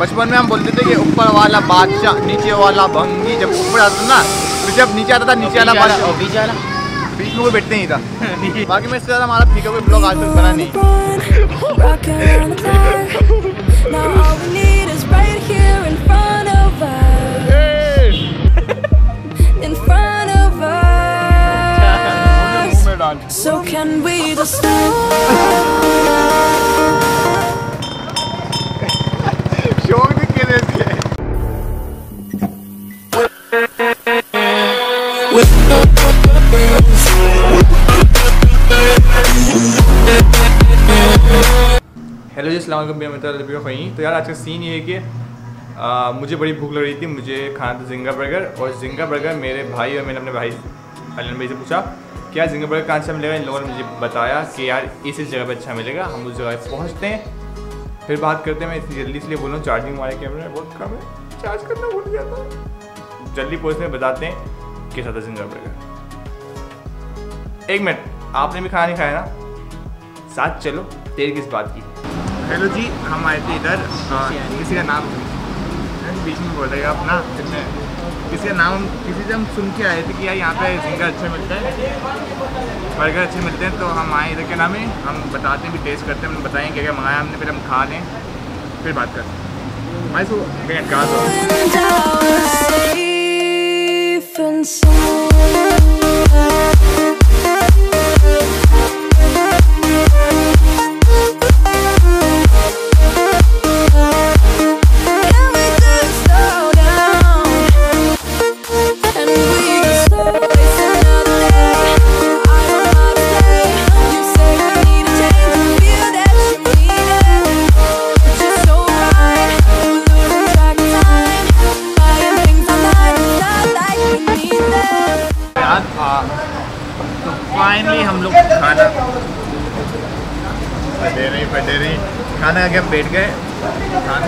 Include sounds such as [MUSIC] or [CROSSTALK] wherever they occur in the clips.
बचपन में हम बोलते थे कि ऊपर वाला बादशाह नीचे वाला भंगी जब ऊपर आता था ना फिर जब नीचे आता था नीचे वाला बादशाह। बीच वाला। बीच में कोई बैठते नहीं था। बाकी मैं इससे ज़्यादा हमारा फीका कोई ब्लॉग आज तक बना नहीं। Rocking around the clock. Hello ji वालेकुम मेरा रबी फ़हीम तो यार आज का सीन ये है कि आ, मुझे बड़ी भूख लग रही थी मुझे खाना था जिंगा बर्गर और जिंगा बर्गर मेरे भाई और मैंने अपने भाई अलन भाई से पूछा क्या जिंगा बर्गर कहाँ से मिलेगा? इन लोगों ने मुझे बताया कि यार इस इस जगह पर अच्छा मिलेगा हम उस जगह पर पहुँचते हैं। फिर बात करते हैं मैं इतनी जल्दी इसलिए बोल रहा हूँ चार्जिंग हमारे कैमरे में बहुत कम है चार्ज करना भूल गया था जल्दी पहुँचते हैं बताते हैं कैसा था जिंगा बर्गर एक मिनट आपने भी खाना नहीं खाया ना? साथ चलो देर किस बात की? हेलो जी, हम आए थे इधर किसी का नाम बीच में बोल रहे अपना किसी का नाम किसी से हम सुन के आए थे कि यार यहाँ पे झींगा अच्छा मिलते हैं बर्गर अच्छे मिलते हैं तो हम आए इधर के नाम है? हम बताते हैं भी टेस्ट करते हैं हम बताएँ क्या क्या मंगाया हमने, फिर हम खा लें, फिर बात करते हैं। मैं सो मिनट कहा तो And फाइनली हम लोग खाना। दे रही खाना आके हम बैठ गए खाना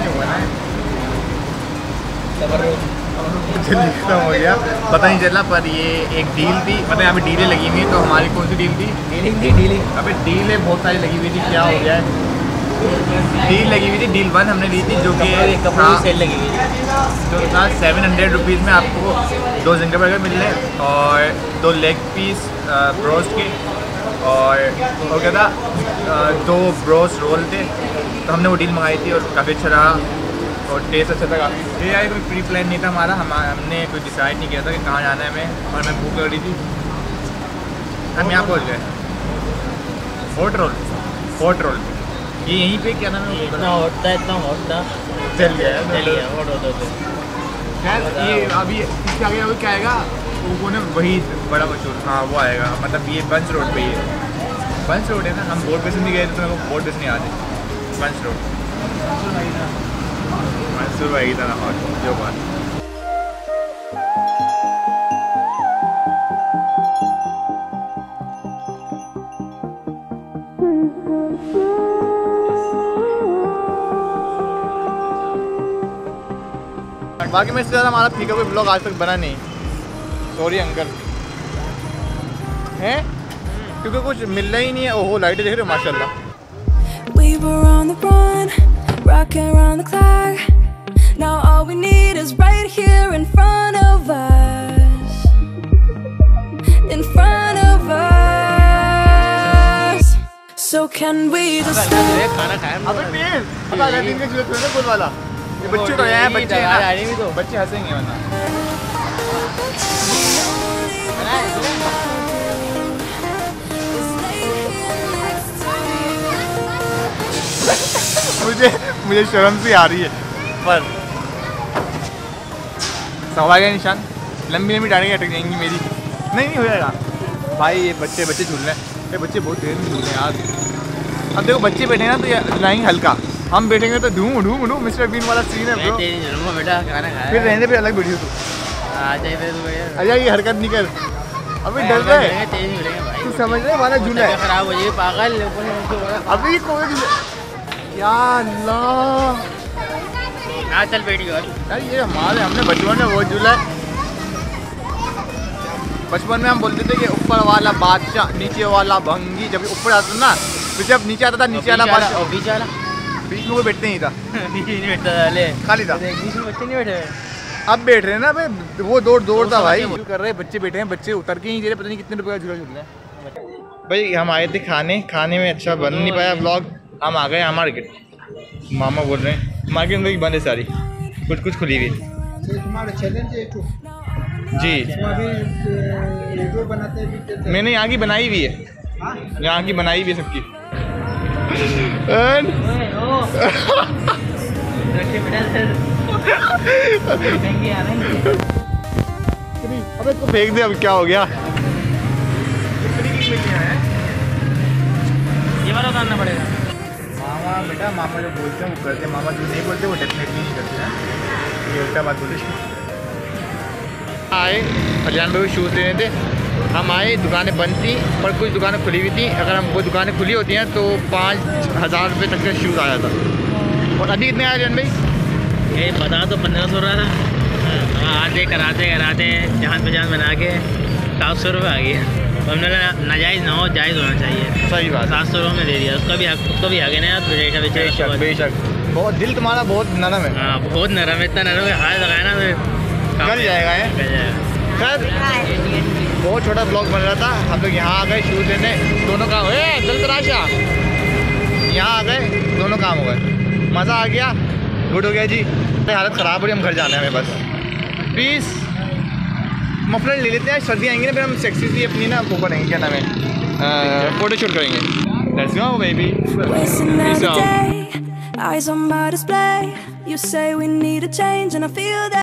खत्म हो गया। पता नहीं चला पर ये एक डील थी। मतलब यहाँ पे डीलें लगी हुई तो हमारी कौन सी डील थी? डीलिंग थी डीलिंग अबे डीलें बहुत सारी लगी हुई थी क्या हो गया? है डील लगी हुई थी डील वन हमने ली थी जो कि कपड़ों की सेल लगी हुई थी। जो था सेवन हंड्रेड रुपीज़ में आपको दो जिंगे बर्गर मिल रहे और दो लेग पीस ब्रोस्ट के। और और क्या था? दो ब्रोस्ट रोल थे। तो हमने वो डील मंगाई थी और काफ़ी अच्छा रहा और टेस्ट अच्छा था काफ़ी। ये यार कोई प्री प्लान नहीं था हमारा। हम, हमने कोई डिसाइड नहीं किया था कि कहाँ जाना है हमें और हमें भूख लग रही थी। हम यहाँ पहुँच गए। फोर्ट रोल फोर्ट रोल ये यहीं पे क्या नाम है इतना था इतना था चल गया है। चलिए हॉट होते होते खैर ये अभी इसके आगे अभी क्या आएगा? वो ना वही बड़ा मशहूर हाँ वो आएगा। मतलब ये बंस रोड पे ही है बंस रोड है ना? हम बोर्ड पे से नहीं गए थे तो मेरे को बोर्ड पे से नहीं आते बंस रोड। मंसूर भाई की तरह हॉट जो बात। बाकी मैं इससे ज़्यादा हमारा फीका कोई ब्लॉग आज तक बना नहीं सॉरी अंकल हैं क्योंकि कुछ मिलना ही नहीं है ओहो लाइटें देख रहे हो माशाल्लाह We were on the run, rocking around the clock. Now all we need is right here in front of us. In front of us. So can we just stop? बच्चे तो हैं बच्चे हैं ना। भी तो बच्चे हंसेंगे वरना। मुझे मुझे शर्म सी आ रही है। पर सवा गया निशान। लंबी लंबी डालेंगे अटक जाएँगी मेरी। नहीं नहीं हो जाएगा। भाई ये बच्चे बच्चे झूल रहे हैं। ये बच्चे बहुत देर में झूल रहे हैं यार अब देखो बच्चे बैठे ना तो ये झुलाएँगे हल्का। हम बैठेंगे तो ढूम ढूम ढूम मिस्टर बीन वाला सीन है जन्म बेटा खाना खाया फिर रहने पे अलग वीडियो तू। फिर तू भैया अजय ये हरकत नहीं कर। अभी डर रहा है। तेज मिलेंगे भाई। तू समझ रहे हमारा झूला है। खराब हो जाएगी पागल अभी कौन झूला या अल्लाह। हाँ चल बैठ गया यार ये हमारे हमने बचपन में वो झूला है। बचपन में हम बोलते थे कि ऊपर वाला बादशाह नीचे वाला भंगी जब ऊपर आता था ना फिर जब नीचे आता था नीचे वाला बादशाह। बीच में कोई बैठते नहीं था [LAUGHS] बीच में बैठता था खाली था। बीच में बच्चे नहीं बैठे अब बैठ रहे हैं ना भाई वो दौड़ दौड़ था भाई। कर रहे हैं बच्चे बैठे हैं बच्चे उतर के ही दे रहे पता नहीं कितने रुपए का झूला झूल रहे हैं। भाई हम आए थे खाने खाने में अच्छा बन नहीं पाया ब्लॉग हम आ गए मार्केट मामा बोल रहे हैं मार्केट में बंद है सारी। कुछ कुछ खुली हुई जी। मैंने यहाँ की बनाई हुई है? यहाँ की बनाई हुई है सबकी। अबे इसको फेंक दे अब क्या हो गया। ये वाला उतारना पड़ेगा मामा बेटा मामा जो बोलते हैं वो करते हैं मामा जो नहीं बोलते वो डेफिनेटली नहीं करते हैं ये उल्टा बात बोले। आए कल्याण भाई शूज़ लेने थे। हम आए दुकानें बंद थी पर कुछ दुकानें खुली हुई थी। अगर हम वो दुकानें खुली होती हैं तो पाँच हज़ार रुपये तक का शूज़ आया था। और अभी कितने आए जैन भाई? ये बता तो पंद्रह सौ रहा था। हाँ, आते कराते कराते जान पहचान बना के सात सौ रुपये आ गया तो हमने नाजायज़ ना हो जायज़ होना चाहिए। सही बात सात सौ रुपये में दे दिया। उसका भी हक उसका भी आगे ना बेशक बेशक। बहुत दिल तुम्हारा बहुत नरम है। हाँ बहुत नरम है इतना नरम है हाथ लगाया ना तो गल जाएगा। सर बहुत छोटा ब्लॉग बन रहा था। हम लोग यहाँ आ गए शूज़ लेने दोनों काम ए जल्द राशा यहाँ आ गए। दोनों काम हो गए। मज़ा आ गया। गुड हो गया जी। हालत ख़राब हो रही हम घर जाने हमें बस। प्लीज़ मफलर ले लेते हैं। सर्दी आएँगी ना फिर हम सेक्सी सी अपनी ना वो करेंगे क्या नाम है? फ़ोटो शूट करेंगे। Let's go baby Peace out. eyes on my display. You say we need a change, and I feel that.